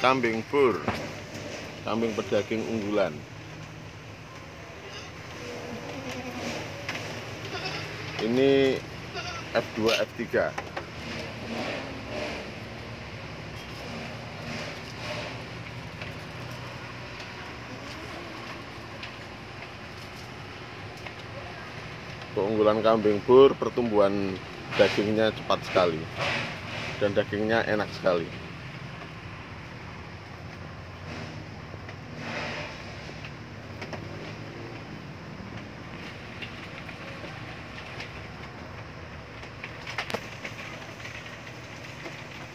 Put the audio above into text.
kambing pur kambing pedaging unggulan. Ini F2 F3 keunggulan kambing pur pertumbuhan dagingnya cepat sekali. Dan dagingnya enak sekali.